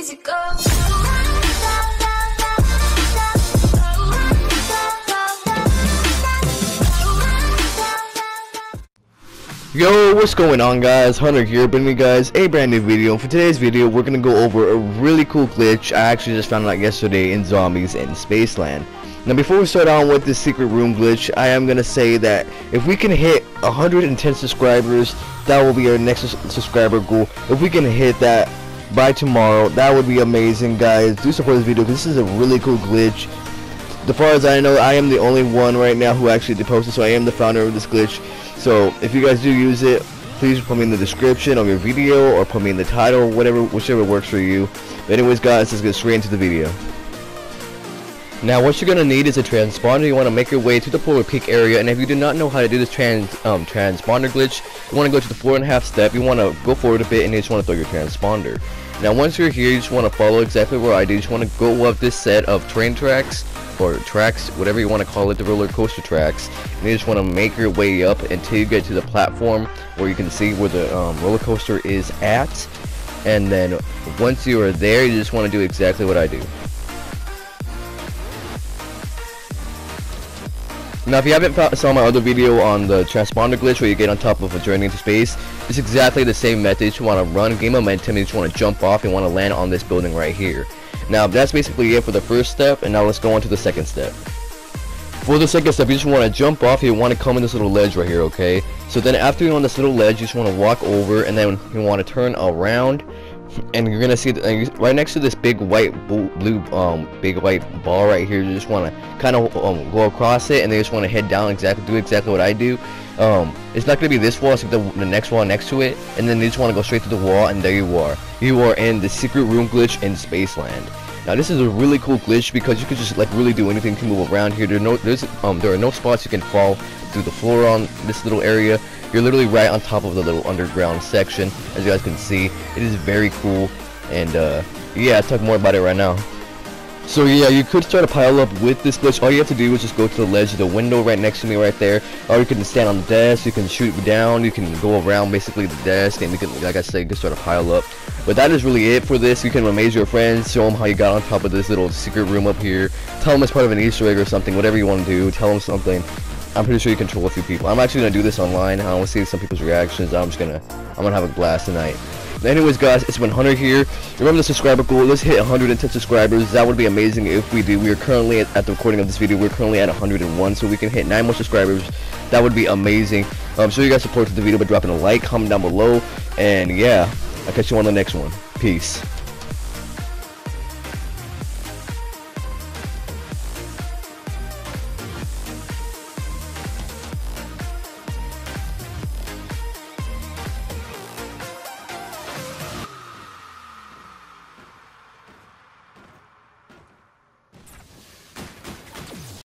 go. Oh. Yo, what's going on guys? Hunter here, bringing you guys a brand new video. For today's video, we're gonna go over a really cool glitch I actually just found out yesterday in Zombies in Spaceland. Now before we start on with this secret room glitch, I am gonna say that if we can hit 110 subscribers, that will be our next subscriber goal. If we can hit that by tomorrow, that would be amazing guys. Do support this video because this is a really cool glitch. As far as I know, I am the only one right now who actually post it, so I am the founder of this glitch. So if you guys do use it, please put me in the description of your video or put me in the title, whatever, whichever works for you. But anyways, guys, let's get straight into the video. Now, what you're gonna need is a transponder. You want to make your way to the Polar Peak area, and if you do not know how to do this trans um, transponder glitch, you want to go to the four and a half step. You want to go forward a bit, and you just want to throw your transponder. Now, once you're here, you just want to follow exactly where I do. You just want to go up this set of train tracks or tracks, whatever you want to call it, the roller coaster tracks. And you just want to make your way up until you get to the platform where you can see where the um, roller coaster is at. And then once you are there, you just want to do exactly what I do. Now, if you haven't saw my other video on the transponder glitch where you get on top of a journey into space, it's exactly the same method. You want to run, gain momentum, you just want to jump off and want to land on this building right here. Now, that's basically it for the first step, and now let's go on to the second step. For the second step, you just want to jump off, you want to come in this little ledge right here, okay? So then after you're on this little ledge, you just want to walk over, and then you want to turn around, and you're gonna see the, right next to this big white blue, um big white ball right here you just want to kind of um, go across it and they just want to head down exactly do exactly what I do. Um it's not gonna be this wall it's the, the next wall next to it and then they just want to go straight to the wall and there you are. You are in the secret room glitch in Spaceland now this is a really cool glitch because you can just like really do anything to move around here there are no there's um there are no spots you can fall through the floor on this little area you're literally right on top of the little underground section as you guys can see it is very cool and uh yeah I'll talk more about it right now so yeah, you could start a pile up with this glitch. All you have to do is just go to the ledge of the window right next to me right there. Or you can stand on the desk, you can shoot down, you can go around basically the desk, and you can, like I said, you can start a pile up. But that is really it for this. You can amaze your friends, show them how you got on top of this little secret room up here. Tell them it's part of an Easter egg or something, whatever you want to do. Tell them something. I'm pretty sure you control a few people. I'm actually gonna do this online. I want to see some people's reactions. I'm just gonna, I'm gonna have a blast tonight. Anyways, guys, it's been Hunter here. Remember the subscriber goal. Let's hit 110 subscribers. That would be amazing if we do. We are currently at, at the recording of this video. We're currently at 101, so we can hit nine more subscribers. That would be amazing. Um, show you guys support to the video by dropping a like, comment down below, and yeah, I'll catch you on the next one. Peace.